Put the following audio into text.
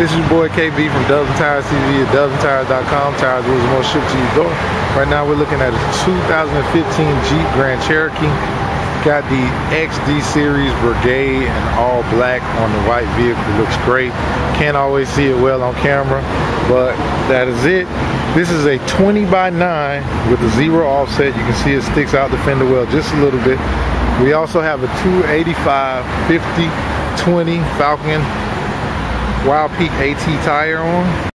This is your boy KB from and Tires TV at dubsandtires.com. Tires was more shipped to your door. Right now we're looking at a 2015 Jeep Grand Cherokee. Got the XD Series Brigade and all black on the white vehicle. Looks great. Can't always see it well on camera, but that is it. This is a 20 by 9 with a zero offset. You can see it sticks out the fender well just a little bit. We also have a 285 50 20 Falken Wild Peak AT tire on.